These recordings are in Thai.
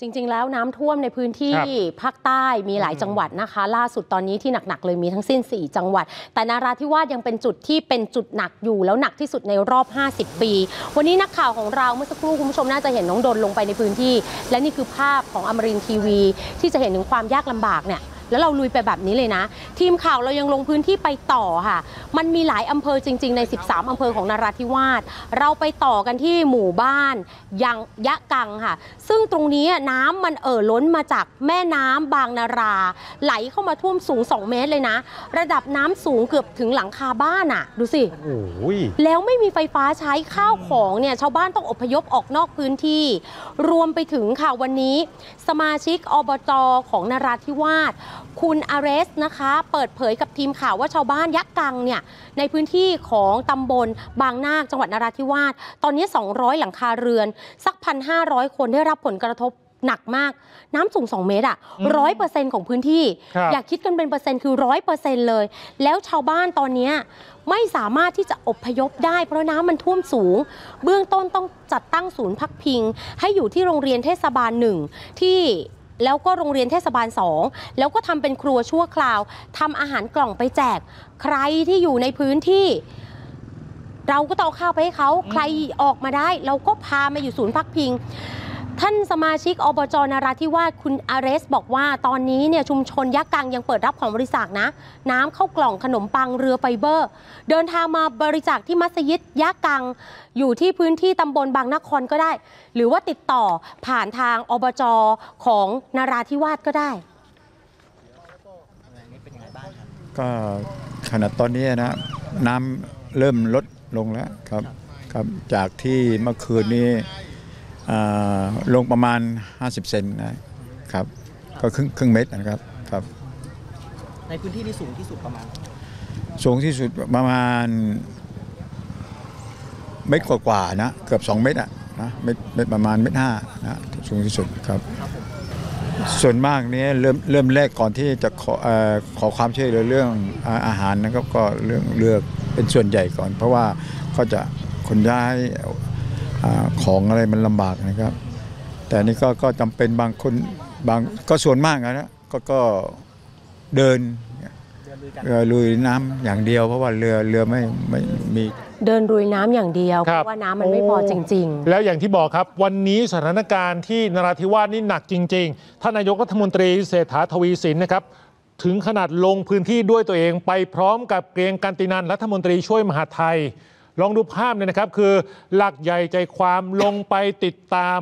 จริง ๆ แล้วน้ำท่วมในพื้นที่ครับภาคใต้มีหลายจังหวัดนะคะ ล่าสุดตอนนี้ที่หนัก ๆ เลยมีทั้งสิ้น 4 จังหวัด แต่นาราธิวาสยังเป็นจุดที่เป็นจุดหนักอยู่แล้วหนักที่สุดในรอบ 50 ปี วันนี้นักข่าวของเราเมื่อสักครู่คุณผู้ชมน่าจะเห็นน้องดนลงไปในพื้นที่ และนี่คือภาพของอมรินทร์ทีวี ที่จะเห็นถึงความยากลำบากเนี่ย แล้วเราลุยไปแบบนี้เลยนะ ทีมข่าวเรายังลงพื้นที่ไปต่อค่ะ มันมีหลายอำเภอจริง ๆ ใน 13 อำเภอของนราธิวาสเราไปต่อกันที่หมู่บ้านยังยะกังค่ะ ซึ่งตรงนี้น้ำมันเอ่อล้นมาจากแม่น้ำบางนารา ไหลเข้ามาท่วมสูง 2 เมตรเลยนะ ระดับน้ำสูงเกือบถึงหลังคาบ้านอะ ดูสิโอ้ยแล้วไม่มีไฟฟ้าใช้ข้าวของเนี่ยชาวบ้านต้องอพยพออกนอกพื้นที่ รวมไปถึงค่ะวันนี้ สมาชิกอบจของนราธิวาสคุณอาเรสนะคะ เปิดเผยกับทีมข่าวว่าชาวบ้านยักษ์กังเนี่ยในพื้นที่ของตำบลบางนาคจังหวัดนราธิวาสตอนนี้ 200 หลังคาเรือน สัก 1,500 คนได้รับผลกระทบหนักมากน้ำสูง 2 เมตรอะอืมร้อยเปอร์เซ็นต์ของพื้นที่ครับอยากคิดกันเป็นเปอร์เซ็นต์คือร้อยเปอร์เซ็นต์เลย แล้วชาวบ้านตอนเนี้ยไม่สามารถที่จะอพยพได้ เพราะน้ำมันท่วมสูง เบื้องต้นต้องจัดตั้งศูนย์พักพิง ให้อยู่ที่โรงเรียนเทศบาลหนึ่งที่ แล้วก็โรงเรียนเทศบาลสองแล้วก็ทำเป็นครัวชั่วคราวทำอาหารกล่องไปแจก ใครที่อยู่ในพื้นที่ เราก็ต้องเอาข้าวไปให้เขา ใครออกมาได้ เราก็พามาอยู่ศูนย์พักพิง ท่านสมาชิกอบจนราธิวาสคุณอาเรส บอกว่าตอนนี้เนี่ยชุมชนยักษ์กังยังเปิดรับของบริจาคนะ น้ำเข้ากล่องขนมปังเรือไฟเบอร์ เดินทางมาบริจาคที่มัสยิดยักษ์กัง อยู่ที่พื้นที่ตำบลบางนครก็ได้ หรือว่าติดต่อผ่านทางอบจของนราธิวาสก็ได้ก็ขนาดตอนนี้นะน้ำเริ่มลดลงแล้วครับครับจากที่เมื่อคืนนี้ ลงประมาณ 50 เซนนะครับ ก็ครึ่งครึ่งเมตรนะครับครับ ในพื้นที่ที่สูงที่สุดประมาณ สูงที่สุดประมาณเมตรกว่าๆนะเกือบ 2 เมตรอะนะเมตรเมตรประมาณเมตรห้านะสูงที่สุดครับส่วนมากเนี้เริ่มเริ่มแรกก่อนที่จะขอเอ่อขอความช่วยเหลือเรื่องอาอาหารนะครับก็เรื่องเลือกเป็นส่วนใหญ่ก่อน เพราะว่าเขาจะขนย้าย อาของอะไรมันลำบากนะครับ แต่นี่ก็ก็จำเป็นบางคนบางก็ส่วนมากนะก็ก็เดินเดินลุยกันเรือลุยน้ำอย่างเดียวเพราะว่าเรือเรือไม่ไม่มีเดินรุยน้ำอย่างเดียวคเพรับราะว่าน้ำมันไม่พอจริง ๆ แล้วอย่างที่บอกครับ วันนี้สถานการณ์ที่นราธิวาสนี่หนักจริง ๆ ท่านนายกรัฐมนตรีเศรษฐาทวีสินนะครับ ถึงขนาดลงพื้นที่ด้วยตัวเองไปพร้อมกับเกรียงกันตินันรัฐมนตรีช่วยมหาดไทย ลองดูภาพเนี่ยนะครับ คือหลักใหญ่ใจความลงไปติดตาม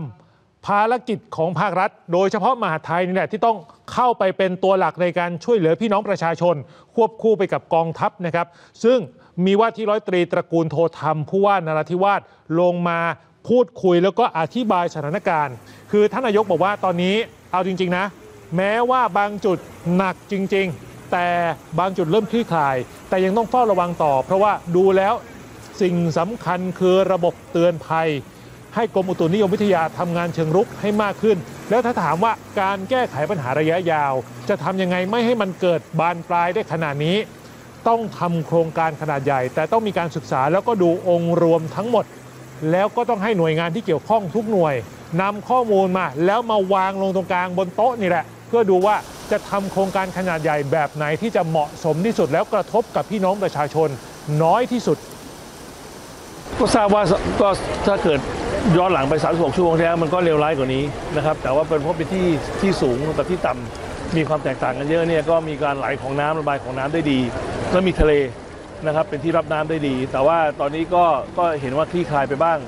ภารกิจของภาครัฐ โดยเฉพาะมหาไทยนี่แหละที่ต้องเข้าไปเป็นตัวหลักในการช่วยเหลือพี่น้องประชาชน ควบคู่ไปกับกองทัพนะครับ ซึ่งมีว่าที่ร้อยตรีตระกูลโทธรรมผู้ว่านราธิวาสลงมาพูดคุยแล้วก็อธิบายสถานการณ์ คือท่านนายกบอกว่าตอนนี้เอาจริง ๆ นะ แม้ว่าบางจุดหนักจริง ๆ แต่บางจุดเริ่มคลี่คลาย แต่ยังต้องเฝ้าระวังต่อ เพราะว่าดูแล้ว สิ่งสำคัญคือระบบเตือนภัย ให้กรมอุตุนิยมวิทยาทำงานเชิงรุกให้มากขึ้น แล้วถ้าถามว่าการแก้ไขปัญหาระยะยาว จะทำยังไงไม่ให้มันเกิดบานปลายได้ขนาดนี้ ต้องทำโครงการขนาดใหญ่ แต่ต้องมีการศึกษาแล้วก็ดูองค์รวมทั้งหมด แล้วก็ต้องให้หน่วยงานที่เกี่ยวข้องทุกหน่วยนำข้อมูลมา แล้วมาวางลงตรงกลางบนโต๊ะนี่แหละ เพื่อดูว่าจะทำโครงการขนาดใหญ่แบบไหนที่จะเหมาะสมที่สุดแล้วกระทบกับพี่น้องประชาชนน้อยที่สุด ก็ทราบว่าก็ถ้าเกิดย้อนหลังไป 36 ชั่วโมงแล้วมันก็เลวร้ายกว่านี้นะครับ แต่ว่าเป็นเพราะเป็นที่ที่สูงกับที่ต่ำมีความแตกต่างกันเยอะเนี่ยก็มีการไหลของน้ำระบายของน้ำได้ดีแล้วมีทะเลนะครับเป็นที่รับน้ำได้ดี แต่ว่าตอนนี้ก็ก็เห็นว่าคลี่คลายไปบ้าง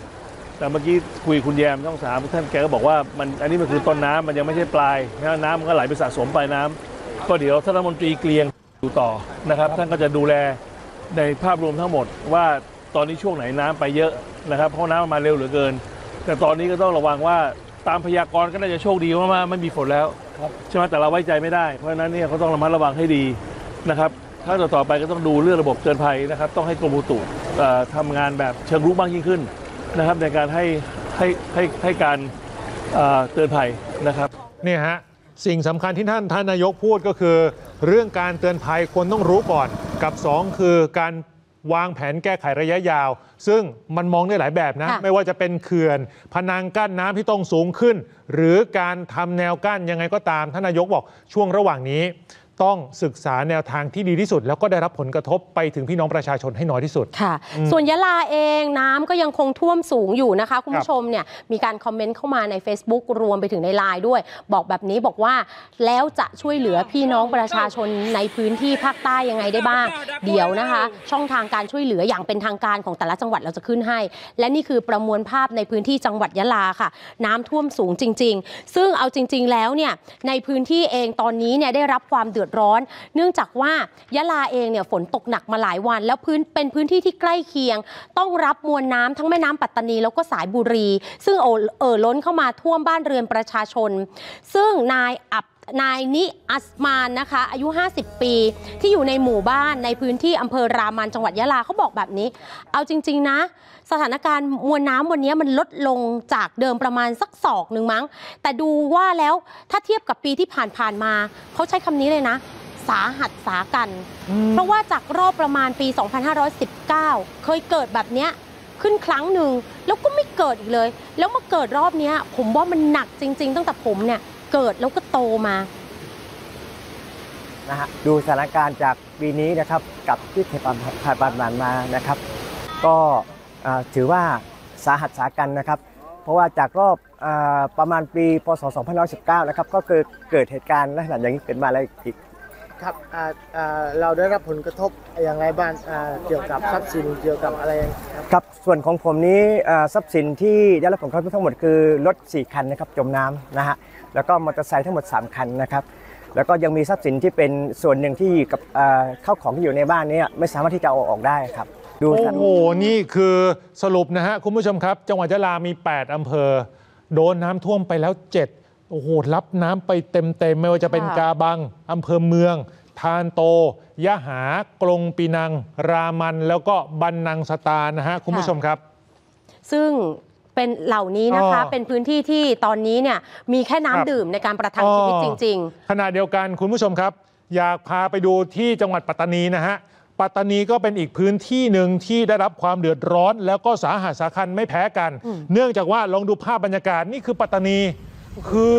แต่เมื่อกี้คุยคุณแยมช่องสามท่านแกก็บอกว่ามันอันนี้มันคือต้นน้ำมันยังไม่ใช่ปลายนะน้ำมันก็ไหลไปสะสมปลายน้ำก็เดี๋ยวท่านรัฐมนตรีเกลียงอยู่ต่อนะครับ ท่านก็จะดูแลในภาพรวมทั้งหมดว่า ตอนนี้ช่วงไหนน้ำไปเยอะนะครับเพราะน้ำมันมาเร็วเหลือเกิน แต่ตอนนี้ก็ต้องระวังว่าตามพยากรณ์ก็น่าจะโชคดีว่ามาไม่มีฝนแล้วใช่ไหมแต่เราไว้ใจไม่ได้ เพราะฉะนั้นเนี่ยเขาต้องระมัดระวังให้ดีนะครับถ้าต่อต่อไปก็ต้องดูเรื่องระบบเตือนภัยนะครับ ต้องให้กรมอุตุเอ่อทำงานแบบเชิงรุกมากยิ่งขึ้นนะครับ ในการให้ให้ให้ให้การเอ่อเตือนภัยนะครับเนี่ยฮะสิ่งสำคัญที่ท่านท่านนายกพูดก็คือ เรื่องการเตือนภัยควรต้องรู้ก่อนกับ 2 คือการ วางแผนแก้ไขระยะยาว ซึ่งมันมองได้หลายแบบนะ ค่ะ ไม่ว่าจะเป็นเขื่อน พนังกั้นน้ำที่ต้องสูงขึ้น หรือการทำแนวกั้นยังไงก็ตามท่านนายกบอกช่วงระหว่างนี้ ต้องศึกษาแนวทางที่ดีที่สุด แล้วก็ได้รับผลกระทบไปถึงพี่น้องประชาชนให้น้อยที่สุด ค่ะ ส่วนยะลาเองน้ำก็ยังคงท่วมสูงอยู่นะคะ คุณครับผู้ชมเนี่ยมีการคอมเมนต์เข้ามาใน Facebook รวมไปถึงในไลน์ด้วย บอกแบบนี้บอกว่าแล้วจะช่วยเหลือพี่น้องประชาชนในพื้นที่ภาคใต้ยังไงได้บ้าง เดี๋ยวนะคะ ช่องทางการช่วยเหลืออย่างเป็นทางการของแต่ละจังหวัดเราจะขึ้นให้ และนี่คือประมวลภาพในพื้นที่จังหวัดยะลาค่ะ น้ำท่วมสูงจริง ๆ ซึ่งเอาจริง ๆ แล้วเนี่ยในพื้นที่เองตอนนี้เนี่ยได้รับความเดือดร้อน เนื่องจากว่ายะลาเองเนี่ยฝนตกหนักมาหลายวัน แล้วพื้นเป็นพื้นที่ที่ใกล้เคียง ต้องรับมวลน้ำทั้งแม่น้ำปัตตานีแล้วก็สายบุรี ซึ่งเอ่อเอ่อล้นเข้ามาท่วมบ้านเรือนประชาชน ซึ่งนายอับ นายนิอัสมานนะคะ อายุ 50 ปี ที่อยู่ในหมู่บ้านในพื้นที่อำเภอรามันจังหวัดยะลาเขาบอกแบบนี้ เอาจริง ๆ นะ สถานการณ์มวลน้ำวันนี้มันลดลงจากเดิมประมาณสักศอกหนึ่งมั้ง แต่ดูว่าแล้วถ้าเทียบกับปีที่ผ่านๆมา เขาใช้คำนี้เลยนะ สาหัสสากัน เพราะว่าจากรอบประมาณปี 2519 เคยเกิดแบบเนี้ยขึ้นครั้งหนึ่งแล้วก็ไม่เกิดอีกเลย แล้วมาเกิดรอบเนี้ยผมว่ามันหนักจริง ๆ ตั้งแต่ผมเนี่ย เกิดแล้วก็โตมานะฮะดูสถานการณ์จากปีนี้นะครับกับที่เคยผ่านผ่านผ่านมานะครับ ก็ถือว่าสาหัสสากันนะครับ เพราะว่าจากรอบอประมาณปีพศ 2519 นะครับ ก็เกิดเกิดเหตุการณ์ลักษณะอย่างนี้เกิดมาแล้วอีก ครับอ่าอ่าเราได้รับผลกระทบอย่างไรบ้างอ่าเกี่ยวกับทรัพย์สินเกี่ยวกับอะไรครับครับส่วนของผมนี้อ่าทรัพย์สินที่ได้รับผลกระทบทั้งหมดคือรถ 4 คันนะครับจมน้ำนะฮะแล้วก็มอเตอร์ไซค์ทั้งหมด 3 คันนะครับแล้วก็ยังมีทรัพย์สินที่เป็นส่วนหนึ่งที่กับอ่าเข้าของที่อยู่ในบ้านเนี้ไม่สามารถที่จะเอาออกได้ครับดูโอ้ท่านโหนี่คือสรุปนะฮะคุณผู้ชมครับ จังหวัดยะลามี 8 อำเภอ โดนน้ำท่วมไปแล้ว 7 โอ้โหรับน้ำไปเต็มๆ ไม่ว่าจะเป็นค่ะกาบังอำเภอเมือง ทานโต ยะหากลงปีนัง รามัน แล้วก็บันนังสตานะฮะ คุณผู้ชมครับ ซึ่งเป็นเหล่านี้นะคะอ๋อเป็นพื้นที่ที่ตอนนี้เนี่ยมีแค่น้ำครับดื่มในการประทังชีวิตอ๋อจริงขณะเดียวกันคุณผู้ชมครับ อยากพาไปดูที่จังหวัดปัตตานีนะฮะปัตตานีก็เป็นอีกพื้นที่หนึ่งที่ได้รับความเดือดร้อน แล้วก็สาหัสสาคัญไม่แพ้กัน เนื่องจากว่าลองดูภาพบรรยากาศนี่คือปัตตานี คือ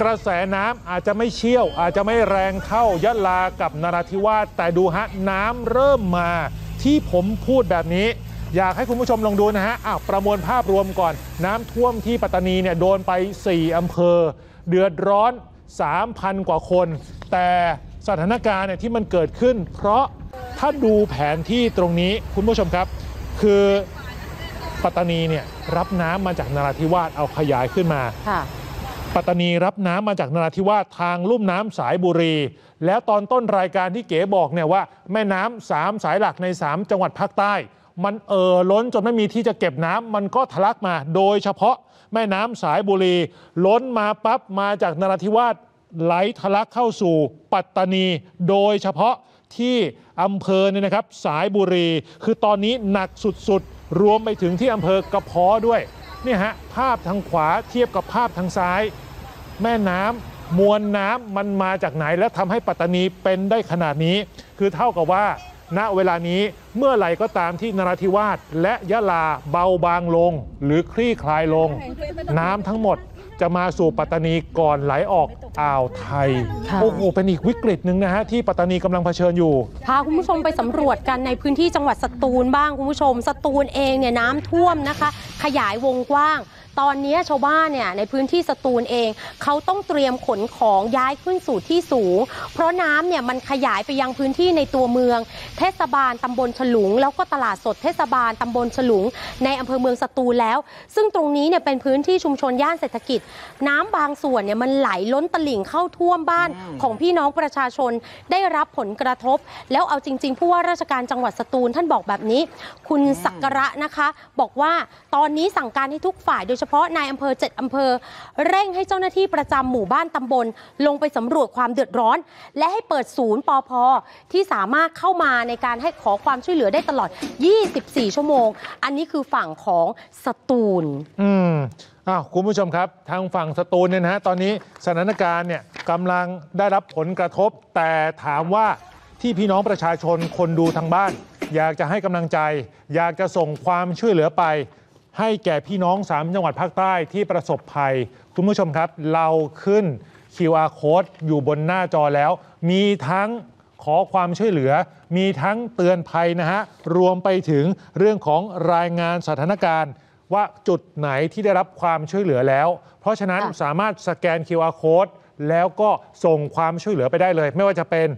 กระแสน้ำอาจจะไม่เชี่ยว อาจจะไม่แรงเท่ายะลากับนราธิวาสแต่ดูฮะน้ำเริ่มมาที่ผมพูดแบบนี้ อยากให้คุณผู้ชมลองดูนะฮะอ้าวประมวลภาพรวมก่อน น้ำท่วมที่ปัตตานีเนี่ยโดนไป 4อำเภอ เดือดร้อน 3,000 กว่าคน แต่สถานการณ์เนี่ยที่มันเกิดขึ้น เพราะถ้าดูแผนที่ตรงนี้คุณผู้ชมครับ คือปัตตานีเนี่ยรับน้ำมาจากนราธิวาสเอาขยายขึ้นมา ปัตตานีรับน้ำมาจากนราธิวาสทางลุ่มน้ำสายบุรี แล้วตอนต้นรายการที่เก๋บอกเนี่ยว่า แม่น้ำสามสายหลักใน 3 จังหวัดภาคใต้ มันเอ่อล้นจนไม่มีที่จะเก็บน้ำมันก็ทะลักมา โดยเฉพาะแม่น้ำสายบุรี ล้นมาปั๊บมาจากนราธิวาสไหลทะลักเข้าสู่ปัตตานี โดยเฉพาะที่อำเภอเนี่ยนะครับสายบุรี คือตอนนี้หนักสุดๆ รวมไปถึงที่อำเภอกระเพาะด้วยนี่ฮะภาพทางขวาเทียบกับภาพทางซ้าย แม่น้ำมวลน้ำมันมาจากไหน และทำให้ปัตตานีเป็นได้ขนาดนี้ คือเท่ากับว่า ณเวลานี้เมื่อไหร่ก็ตามที่นราธิวาสและยะลาเบาบางลง หรือคลี่คลายลง น้ำทั้งหมดจะมาสู่ปัตตานีก่อนไหลออกอ่าวไทยค่ะโอ้โห เป็นอีกวิกฤตหนึ่งนะฮะ ที่ปัตตานีกำลังเผชิญอยู่ พาคุณผู้ชมไปสำรวจกันในพื้นที่จังหวัดสตูลบ้างคุณผู้ชม สตูลเองเนี่ยน้ำท่วมนะคะ ขยายวงกว้าง ตอนนี้ชาวบ้านเนี่ยในพื้นที่สตูลเอง เขาต้องเตรียมขนของย้ายขึ้นสู่ที่สูง เพราะน้ำเนี่ยมันขยายไปยังพื้นที่ในตัวเมือง เทศบาลตำบลฉลุง แล้วก็ตลาดสดเทศบาลตำบลฉลุง ในอำเภอเมืองสตูลแล้ว ซึ่งตรงนี้เนี่ยเป็นพื้นที่ชุมชนย่านเศรษฐกิจ น้ำบางส่วนเนี่ยมันไหลล้นตลิ่งเข้าท่วมบ้านของพี่น้องประชาชนได้รับผลกระทบ แล้วเอาจริง ๆ ผู้ว่าราชการจังหวัดสตูลท่านบอกแบบนี้ คุณศักระนะคะ บอกว่าตอนนี้สั่งการให้ทุกฝ่ายโดยเฉพาะนายอำเภอ 7 อำเภอ เร่งให้เจ้าหน้าที่ประจำหมู่บ้านตำบล ลงไปสำรวจความเดือดร้อน และให้เปิดศูนย์ปอพที่สามารถเข้ามาในการให้ขอความช่วยเหลือได้ตลอด 24 ชั่วโมง อันนี้คือฝั่งของสตูล อืมอ้าวคุณผู้ชมครับ ทางฝั่งสตูลเนี่ยนะฮะตอนนี้สถานการณ์เนี่ยกำลังได้รับผลกระทบ แต่ถามว่าที่พี่น้องประชาชนคนดูทางบ้าน อยากจะให้กำลังใจ อยากจะส่งความช่วยเหลือไป ให้แก่พี่น้อง 3 จังหวัดภาคใต้ที่ประสบภัย คุณผู้ชมครับ เราขึ้น QR code อยู่บนหน้าจอแล้ว มีทั้งขอความช่วยเหลือ มีทั้งเตือนภัยนะฮะ รวมไปถึงเรื่องของรายงานสถานการณ์ ว่าจุดไหนที่ได้รับความช่วยเหลือแล้ว เพราะฉะนั้นค่ะสามารถสแกน QR code แล้วก็ส่งความช่วยเหลือไปได้เลย ไม่ว่าจะเป็น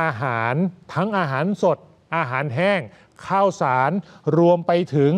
อาหารทั้งอาหารสด อาหารแห้ง ข้าวสารรวมไปถึง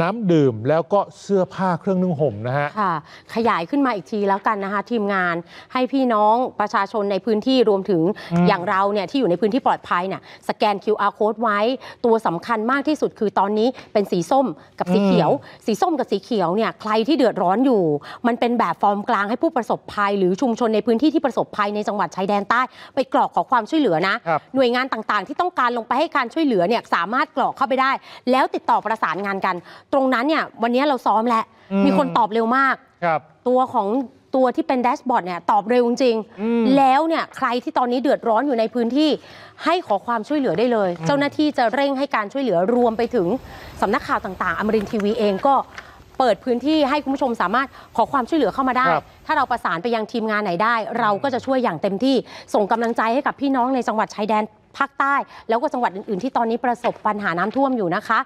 น้ำดื่มแล้วก็เสื้อผ้าเครื่องนุ่งห่มนะฮะค่ะขยายขึ้นมาอีกทีแล้วกันนะคะทีมงานให้พี่น้องประชาชนในพื้นที่รวมถึงอืมอย่างเราเนี่ยที่อยู่ในพื้นที่ปลอดภัยเนี่ยสแกน QR code ไว้ ตัวสำคัญมากที่สุดคือตอนนี้เป็นสีส้มกับสีเขียว สีส้มกับสีเขียวเนี่ยใครที่เดือดร้อนอยู่ มันเป็นแบบฟอร์มกลางให้ผู้ประสบภัย หรือชุมชนในพื้นที่ที่ประสบภัยในจังหวัดชายแดนใต้ ไปกรอกขอความช่วยเหลือนะครับหน่วยงานต่างๆ ที่ต้องการลงไปให้การช่วยเหลือเนี่ยสามารถกรอกเข้าไปได้ แล้วติดต่อประสานงานกันตรงนั้นเนี่ยวันนี้เราซ้อมแล้วอืมมีคนตอบเร็วมากครับ ตัวของตัวที่เป็นแดชบอร์ดเนี่ยตอบเร็วจริงๆอืมแล้วเนี่ยใครที่ตอนนี้เดือดร้อนอยู่ในพื้นที่ให้ขอความช่วยเหลือได้เลย เจ้าหน้าที่จะเร่งให้การช่วยเหลือรวมไปถึงสำนักข่าวต่างๆอมรินทร์ทีวีเองก็เปิดพื้นที่ให้คุณผู้ชมสามารถขอความช่วยเหลือเข้ามาได้ครับถ้าเราประสานไปยังทีมงานไหนได้ เราก็จะช่วยอย่างเต็มที่ ส่งกำลังใจให้กับพี่น้องในจังหวัดชายแดนภาคใต้ แล้วก็จังหวัดอื่นๆ ที่ตอนนี้ประสบปัญหาน้ำท่วมอยู่นะคะ